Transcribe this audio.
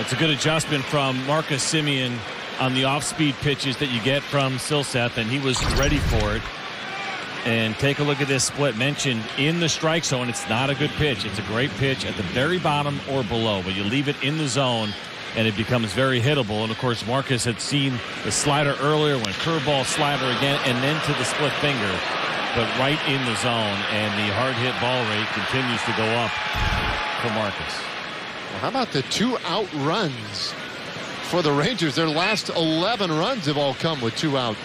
It's a good adjustment from Marcus Semien on the off-speed pitches that you get from Silseth, and he was ready for it. And take a look at this split mentioned in the strike zone. It's not a good pitch. It's a great pitch at the very bottom or below, but you leave it in the zone and it becomes very hittable. And of course, Marcus had seen the slider earlier, went curveball, slider again, and then to the split finger, but right in the zone. And the hard hit ball rate continues to go up for Marcus. How about the two out runs for the Rangers? Their last 11 runs have all come with two out